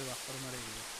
se bajó amarillo.